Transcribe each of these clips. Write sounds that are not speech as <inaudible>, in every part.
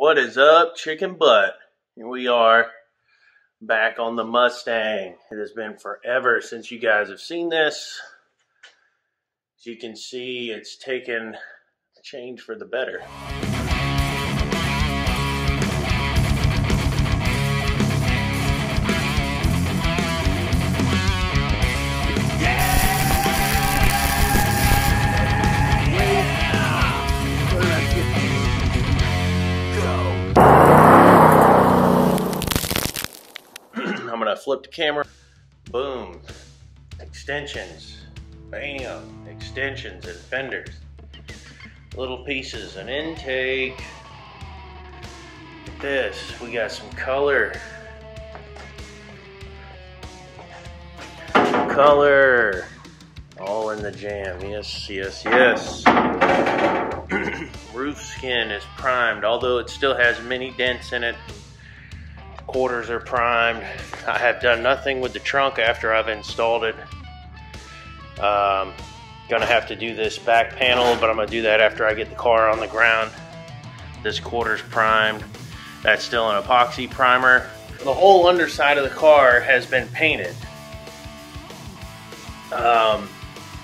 What is up, chicken butt? Here we are, back on the Mustang. It has been forever since you guys have seen this. As you can see, it's taken a change for the better. Flip the camera. Boom. Extensions. Bam. Extensions and fenders. Little pieces. An intake. This. We got some color. Color. All in the jam. Yes, yes, yes. <clears throat> Roof skin is primed, although it still has many dents in it quarters are primed. I have done nothing with the trunk after I've installed it. Um, gonna have to do this back panel, but I'm gonna do that after I get the car on the ground. This quarter's primed. That's still an epoxy primer. The whole underside of the car has been painted. Um,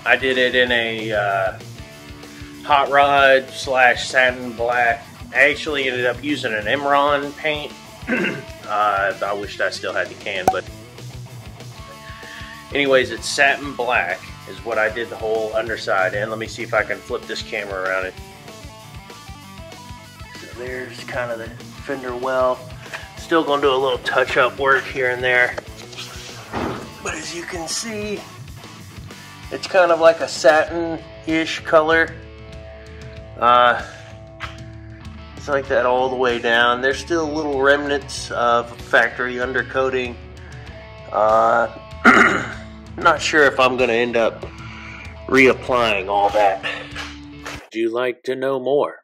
I did it in a uh, hot rod slash satin black. I actually ended up using an Imron paint <clears throat> uh, I wished I still had the can, but anyways, it's satin black is what I did the whole underside. And let me see if I can flip this camera around it. So there's kind of the fender well. Still gonna do a little touch-up work here and there. But as you can see, it's kind of like a satin-ish color. Uh, like that all the way down. There's still little remnants of factory undercoating. Uh, <clears throat> not sure if I'm going to end up reapplying all that. Do you like to know more?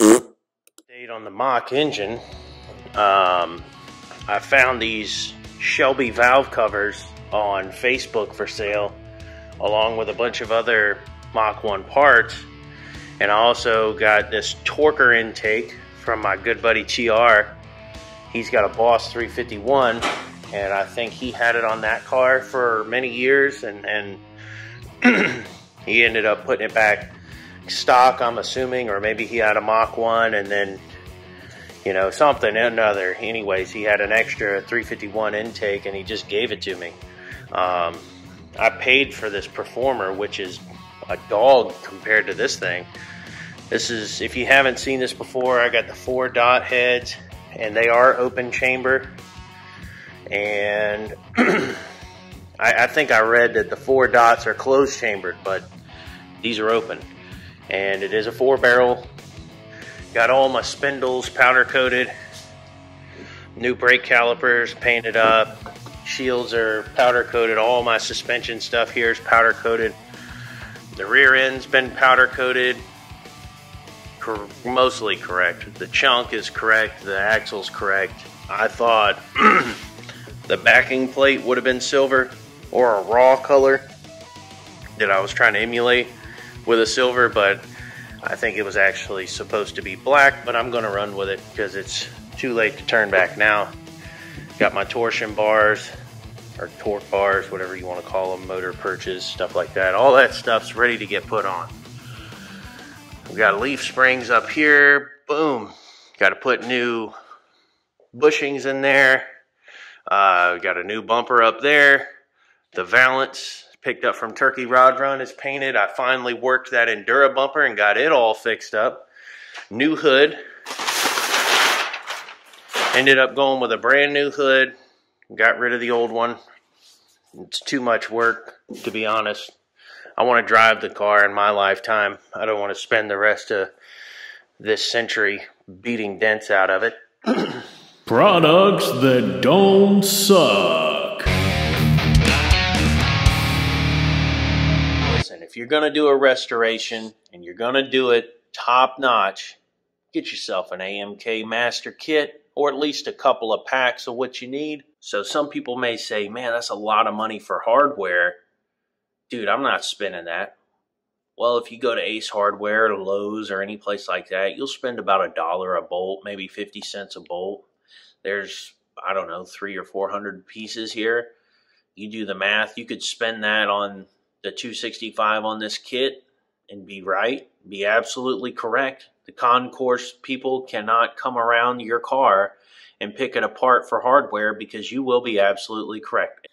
Update on the Mach engine. Um, I found these Shelby valve covers on Facebook for sale, along with a bunch of other Mach 1 parts and I also got this Torker intake from my good buddy TR. He's got a Boss 351, and I think he had it on that car for many years, and, and <clears throat> he ended up putting it back stock, I'm assuming, or maybe he had a Mach 1, and then, you know, something, another. Anyways, he had an extra 351 intake, and he just gave it to me. Um, I paid for this Performer, which is a dog compared to this thing. This is, if you haven't seen this before, I got the four dot heads and they are open chamber. And <clears throat> I, I, think I read that the four dots are closed chambered, but these are open. And it is a four barrel. Got all my spindles powder coated. New brake calipers painted up. Shields are powder coated. All my suspension stuff here is powder coated. The rear end's been powder coated, cor mostly correct. The chunk is correct, the axle's correct. I thought <clears throat> the backing plate would have been silver or a raw color that I was trying to emulate with a silver, but I think it was actually supposed to be black, but I'm gonna run with it because it's too late to turn back now. Got my torsion bars, or torque bars, whatever you want to call them, motor perches, stuff like that. All that stuff's ready to get put on. We got leaf springs up here. Boom. Got to put new bushings in there. Uh, got a new bumper up there. The valance picked up from Turkey Rod Run is painted. I finally worked that Endura bumper and got it all fixed up. New hood. Ended up going with a brand new hood got rid of the old one. It's too much work, to be honest. I want to drive the car in my lifetime. I don't want to spend the rest of this century beating dents out of it. <clears throat> Products that don't suck. Listen, if you're going to do a restoration and you're going to do it top notch, get yourself an AMK Master Kit or at least a couple of packs of what you need. So some people may say, man, that's a lot of money for hardware. Dude, I'm not spending that. Well, if you go to Ace Hardware or Lowe's or any place like that, you'll spend about a dollar a bolt, maybe 50 cents a bolt. There's, I don't know, three or 400 pieces here. You do the math, you could spend that on the 265 on this kit and be right, be absolutely correct. The concourse people cannot come around your car and pick it apart for hardware because you will be absolutely correct.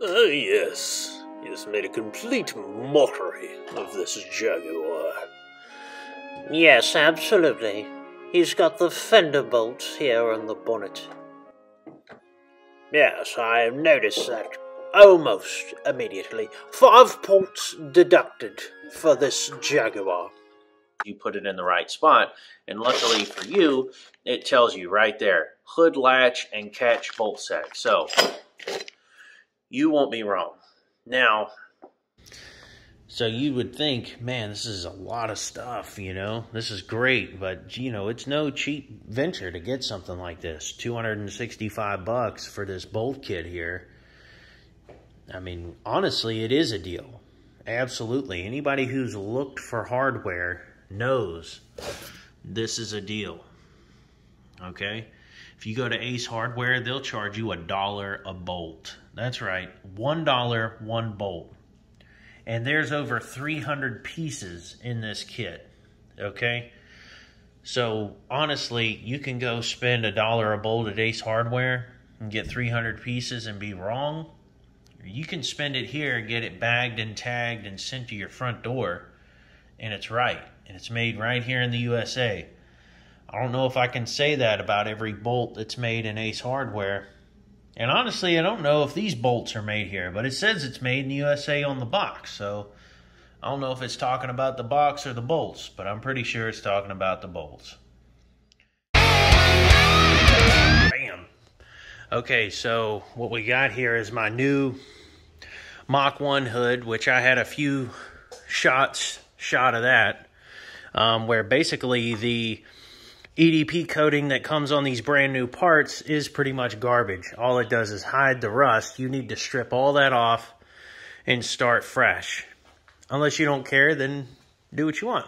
Oh, yes. He has made a complete mockery of this Jaguar. Yes, absolutely. He's got the fender bolts here on the bonnet. Yes, I noticed that almost immediately. Five points deducted for this Jaguar. You put it in the right spot, and luckily for you, it tells you right there hood latch and catch bolt set. So you won't be wrong. Now, so you would think, man, this is a lot of stuff, you know? This is great, but you know, it's no cheap venture to get something like this. 265 bucks for this bolt kit here. I mean, honestly, it is a deal. Absolutely. Anybody who's looked for hardware knows this is a deal. Okay? If you go to Ace Hardware, they'll charge you a dollar a bolt. That's right, one dollar, one bolt. And there's over 300 pieces in this kit. Okay? So honestly, you can go spend a dollar a bolt at Ace Hardware and get 300 pieces and be wrong. You can spend it here, get it bagged and tagged and sent to your front door, and it's right. And it's made right here in the USA. I don't know if I can say that about every bolt that's made in Ace Hardware. And honestly, I don't know if these bolts are made here, but it says it's made in the USA on the box. So I don't know if it's talking about the box or the bolts, but I'm pretty sure it's talking about the bolts. Bam. Okay, so what we got here is my new Mach 1 hood, which I had a few shots shot of that, um, where basically the EDP coating that comes on these brand new parts is pretty much garbage. All it does is hide the rust. You need to strip all that off and start fresh. Unless you don't care, then do what you want.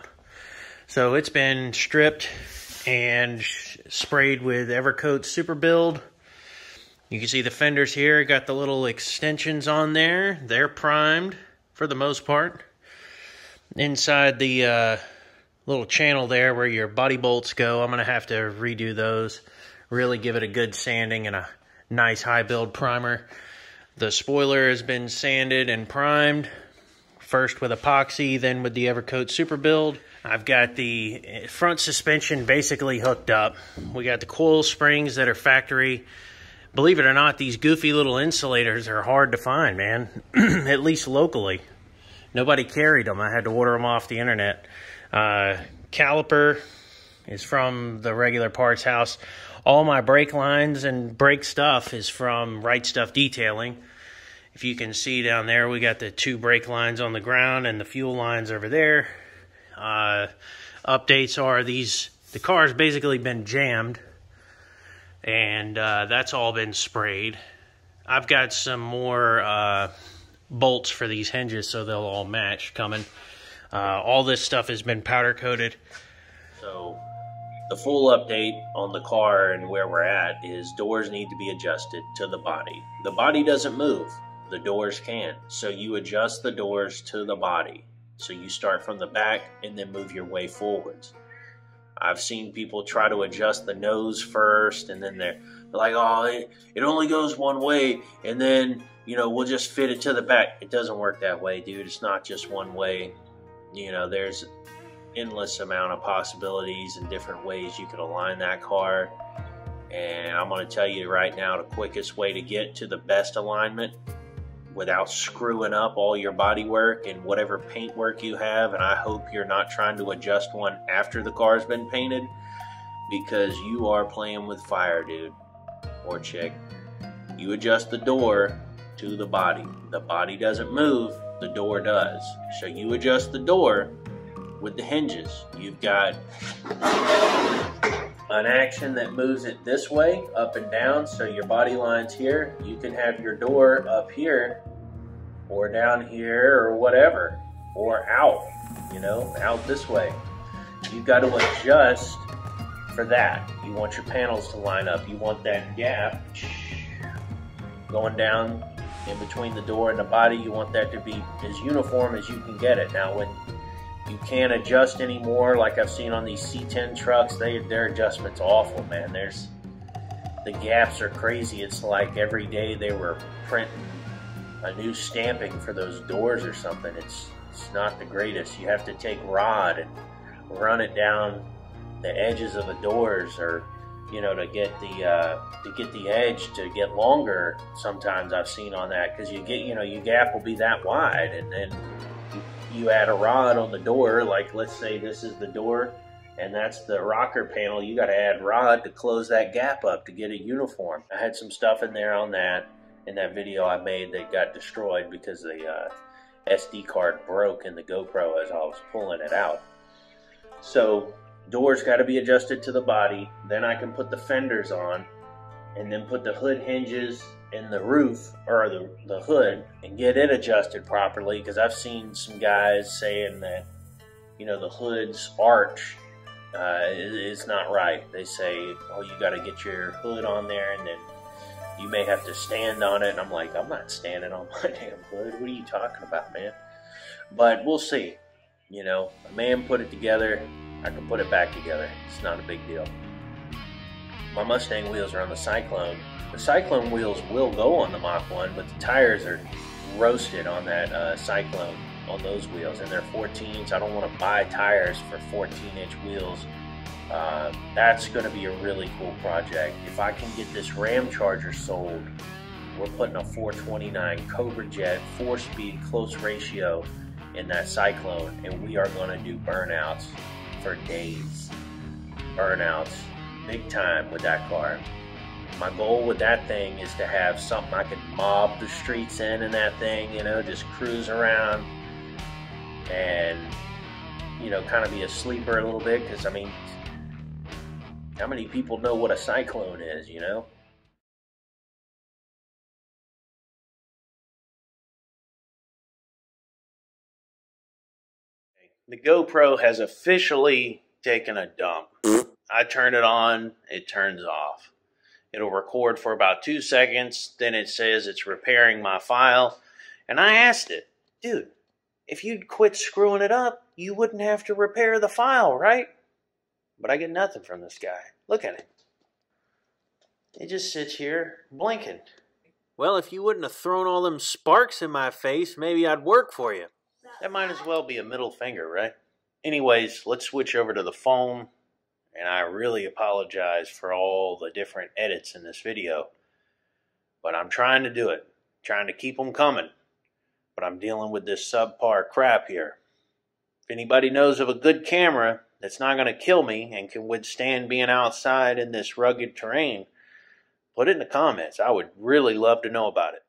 So it's been stripped and sprayed with Evercoat Super Build. You can see the fenders here, got the little extensions on there. They're primed for the most part. Inside the uh, little channel there where your body bolts go. I'm going to have to redo those. Really give it a good sanding and a nice high build primer. The spoiler has been sanded and primed. First with epoxy, then with the Evercoat Super Build. I've got the front suspension basically hooked up. We got the coil springs that are factory. Believe it or not, these goofy little insulators are hard to find, man. <clears throat> At least locally. Nobody carried them. I had to order them off the internet. Uh, caliper is from the regular parts house. All my brake lines and brake stuff is from Right Stuff Detailing. If you can see down there, we got the two brake lines on the ground and the fuel lines over there. Uh, updates are these, the car's basically been jammed and uh, that's all been sprayed. I've got some more uh, bolts for these hinges so they'll all match coming. Uh, all this stuff has been powder coated. So the full update on the car and where we're at is doors need to be adjusted to the body. The body doesn't move, the doors can. So you adjust the doors to the body. So you start from the back and then move your way forwards. I've seen people try to adjust the nose first and then they're like, oh, it, it only goes one way and then, you know, we'll just fit it to the back. It doesn't work that way, dude. It's not just one way you know, there's endless amount of possibilities and different ways you could align that car. And I'm going to tell you right now the quickest way to get to the best alignment without screwing up all your body work and whatever paint work you have. And I hope you're not trying to adjust one after the car's been painted because you are playing with fire, dude or chick. You adjust the door to the body. The body doesn't move, the door does. So you adjust the door with the hinges. You've got an action that moves it this way, up and down, so your body line's here. You can have your door up here, or down here, or whatever, or out. you know, out this way. You've got to adjust for that. You want your panels to line up. You want that gap going down in between the door and the body. You want that to be as uniform as you can get it. Now, when you can't adjust anymore, like I've seen on these C10 trucks, they their adjustment's awful, man. There's the gaps are crazy. It's like every day they were printing a new stamping for those doors or something. It's it's not the greatest. You have to take rod and run it down the edges of the doors or you know to get the uh, to get the edge to get longer sometimes I've seen on that because you get you know your gap will be that wide and then you, you add a rod on the door like let's say this is the door and that's the rocker panel you got to add rod to close that gap up to get it uniform. I had some stuff in there on that in that video I made that got destroyed because the uh, SD card broke in the GoPro as I was pulling it out. So doors got to be adjusted to the body. Then I can put the fenders on and then put the hood hinges in the roof or the, the hood and get it adjusted properly because I've seen some guys saying that, you know, the hood's arch uh, is not right. They say, oh, you got to get your hood on there and then you may have to stand on it. And I'm like, I'm not standing on <laughs> my damn hood. What are you talking about, man? But we'll see. You know, a man put it together. I can put it back together. It's not a big deal. My Mustang wheels are on the Cyclone. The Cyclone wheels will go on the Mach 1, but the tires are roasted on that uh, Cyclone on those wheels, and they're 14s. I don't want to buy tires for 14-inch wheels. Uh, that's going to be a really cool project. If I can get this Ram Charger sold, we're putting a 429 Cobra Jet, four-speed, close ratio in that Cyclone, and we are going to do burnouts for days. Burnouts, big time with that car. My goal with that thing is to have something I can mob the streets in and that thing, you know, just cruise around and, you know, kind of be a sleeper a little bit because, I mean, how many people know what a cyclone is, you know? The GoPro has officially taken a dump. <laughs> I turn it on, it turns off. It'll record for about two seconds, then it says it's repairing my file. And I asked it, dude, if you'd quit screwing it up, you wouldn't have to repair the file, right? But I get nothing from this guy. Look at it. It just sits here blinking. Well, if you wouldn't have thrown all them sparks in my face, maybe I'd work for you. That might as well be a middle finger, right? Anyways, let's switch over to the phone. And I really apologize for all the different edits in this video. But I'm trying to do it. Trying to keep them coming. But I'm dealing with this subpar crap here. If anybody knows of a good camera that's not going to kill me and can withstand being outside in this rugged terrain, put it in the comments. I would really love to know about it.